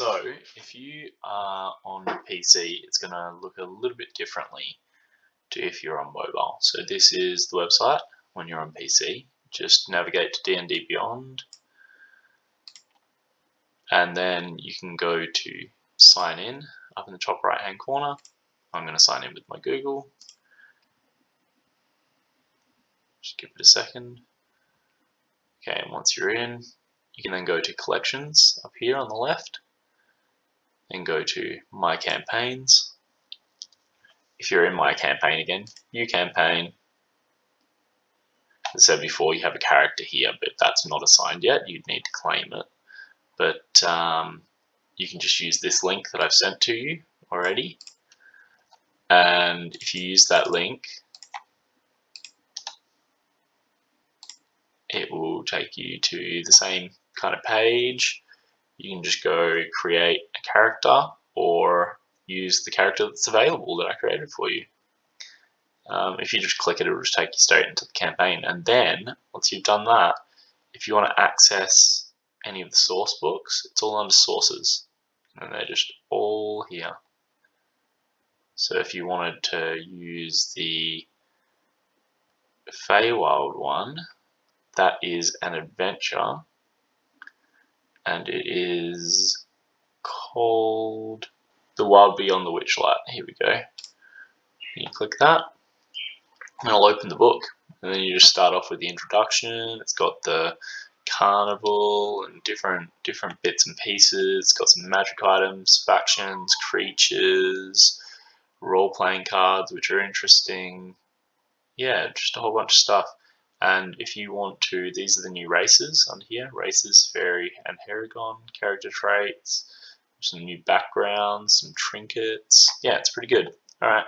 So if you are on PC, it's going to look a little bit differently to if you're on mobile. So this is the website when you're on PC. Just navigate to D&D Beyond and then you can go to sign in up in the top right hand corner. I'm going to sign in with my Google. Just give it a second. Okay, and once you're in, you can then go to collections up here on the left and go to my campaigns. If you're in my campaign again, New campaign. As I said before, you have a character here, but that's not assigned yet. You'd need to claim it. But um, you can just use this link that I've sent to you already. And if you use that link, it will take you to the same kind of page. You can just go create a character or use the character that's available that I created for you. Um, if you just click it, it will just take you straight into the campaign. And then, once you've done that, if you want to access any of the source books, it's all under sources. And they're just all here. So if you wanted to use the Feywild one, that is an adventure and it is called The Wild Beyond the Witchlight. Here we go. You click that and it'll open the book and then you just start off with the introduction. It's got the carnival and different different bits and pieces. It's got some magic items, factions, creatures, role-playing cards which are interesting. Yeah, just a whole bunch of stuff. And if you want to, these are the new races on here, races, fairy and Harengon, character traits, some new backgrounds, some trinkets. Yeah, it's pretty good. All right.